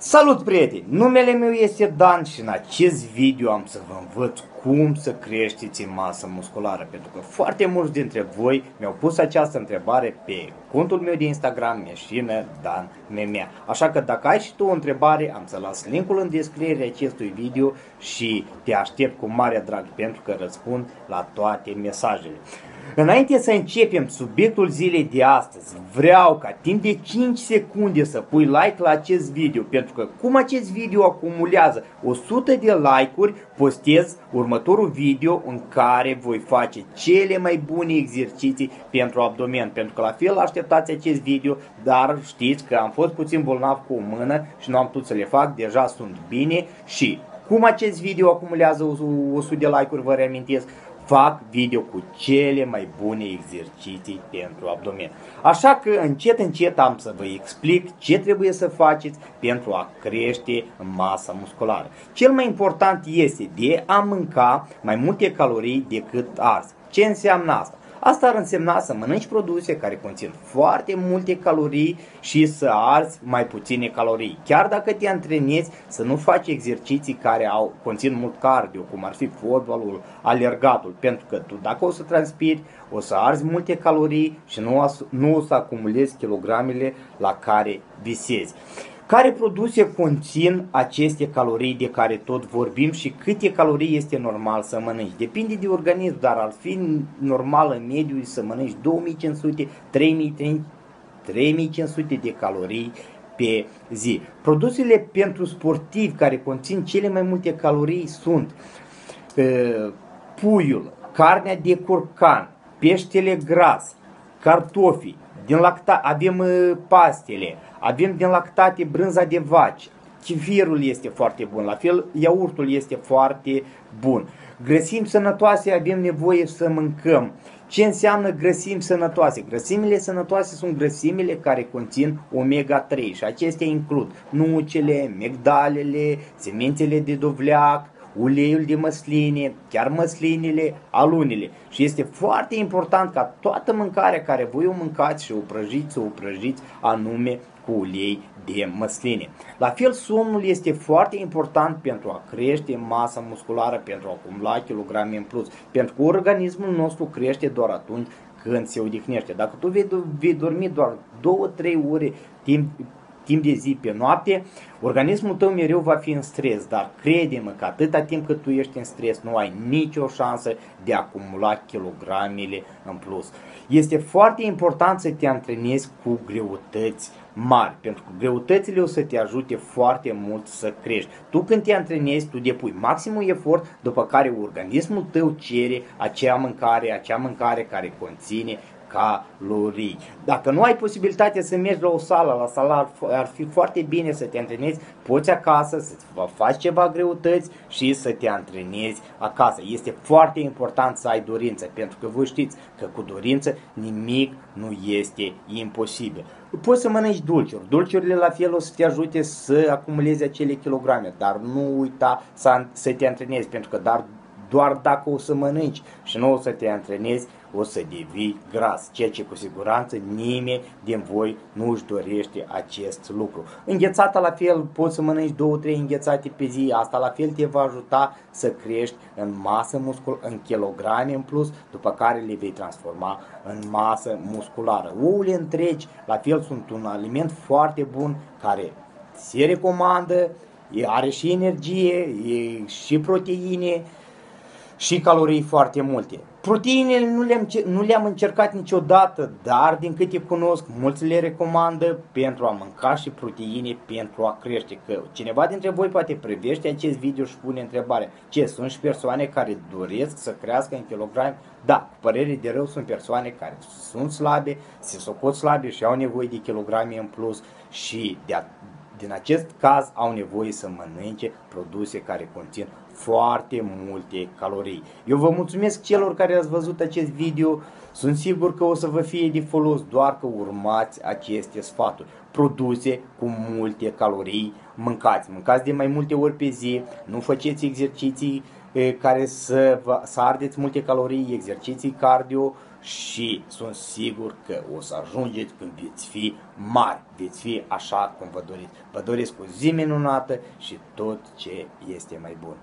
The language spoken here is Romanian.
Salut prieteni! Numele meu este Dan și în acest video am să vă învăț cum să creșteți în masă musculară pentru că foarte mulți dintre voi mi-au pus această întrebare pe contul meu de Instagram Meșină Dan Memea. Așa că dacă ai și tu o întrebare am să las linkul în descriere acestui video și te aștept cu mare drag pentru că răspund la toate mesajele. Înainte să începem subiectul zilei de astăzi, vreau ca timp de 5 secunde să pui like la acest video, pentru că cum acest video acumulează 100 de like-uri, postez următorul video în care voi face cele mai bune exerciții pentru abdomen, pentru că la fel așteptați acest video, dar știți că am fost puțin bolnav cu o mână și nu am putut să le fac, deja sunt bine și cum acest video acumulează 100 de like-uri, vă reamintesc, fac video cu cele mai bune exerciții pentru abdomen. Așa că încet încet am să vă explic ce trebuie să faceți pentru a crește masa musculară. Cel mai important este de a mânca mai multe calorii decât arzi. Ce înseamnă asta? Asta ar însemna să mănânci produse care conțin foarte multe calorii și să arzi mai puține calorii. Chiar dacă te antrenezi să nu faci exerciții care au, conțin mult cardio, cum ar fi fotbalul, alergatul, pentru că tu dacă o să transpiri, o să arzi multe calorii și nu, nu o să acumulezi kilogramele la care visezi. Care produse conțin aceste calorii de care tot vorbim și câte calorii este normal să mănânci? Depinde de organism, dar ar fi normal în mediu să mănânci 2500, 3500 de calorii pe zi. Produsele pentru sportivi care conțin cele mai multe calorii sunt uh, puiul, carnea de curcan, peștele gras, cartofii, din lacta avem uh, pastele, avem din lactate brânza de vaci, chifirul este foarte bun, la fel iaurtul este foarte bun. Grăsimi sănătoase avem nevoie să mâncăm. Ce înseamnă grăsimi sănătoase? Grăsimile sănătoase sunt grăsimile care conțin omega-3 și acestea includ nucele, migdalele, semințele de dovleac, uleiul de măsline, chiar măslinile, alunile. Și este foarte important ca toată mâncarea care voi o mâncați și o prăjiți, să o prăjiți anume cu ulei de măsline. La fel, somnul este foarte important pentru a crește masa musculară, pentru a acumula kilograme în plus, pentru că organismul nostru crește doar atunci când se odihnește. Dacă tu vei, vei dormi doar 2-3 ore timp timp de zi pe noapte, organismul tău mereu va fi în stres, dar crede-mă că atâta timp cât tu ești în stres, nu ai nicio șansă de a acumula kilogramele în plus. Este foarte important să te antrenezi cu greutăți mari, pentru că greutățile o să te ajute foarte mult să crești. Tu când te antrenezi, tu depui maximul efort, după care organismul tău cere acea mâncare, acea mâncare care conține calorii. Dacă nu ai posibilitatea să mergi la o sală, la sală ar fi foarte bine să te antrenezi, poți acasă, să faci ceva greutăți și să te antrenezi acasă. Este foarte important să ai dorință, pentru că voi știți că cu dorință nimic nu este imposibil. Poți să mănânci dulciuri. Dulciurile la fel o să te ajute să acumulezi acele kilograme, dar nu uita să, să te antrenezi, pentru că dar doar dacă o să mănânci și nu o să te antrenezi, o să devii gras, ceea ce cu siguranță nimeni din voi nu își dorește acest lucru. Înghețata la fel, poți să mănânci două, trei înghețate pe zi, asta la fel te va ajuta să crești în masă muscul, în kilograme în plus, după care le vei transforma în masă musculară. Ouăle întregi, la fel, sunt un aliment foarte bun care se recomandă, are și energie, e și proteine, și calorii foarte multe. Proteinele nu le-am, nu le-am încercat niciodată, dar din câte cunosc, mulți le recomandă pentru a mânca și proteine pentru a crește. Că cineva dintre voi poate privește acest video și pune întrebarea, ce, sunt și persoane care doresc să crească în kilograme? Da, cu părere de rău sunt persoane care sunt slabe, se socot slabe și au nevoie de kilograme în plus și de a, din acest caz au nevoie să mănânce produse care conțin foarte multe calorii. Eu vă mulțumesc celor care ați văzut acest video, sunt sigur că o să vă fie de folos doar că urmați aceste sfaturi. Produse cu multe calorii, mâncați, mâncați de mai multe ori pe zi, nu faceți exerciții care să, vă, să ardeți multe calorii, exerciții cardio și sunt sigur că o să ajungeți când veți fi mari, veți fi așa cum vă doriți. Vă doresc o zi minunată și tot ce este mai bun.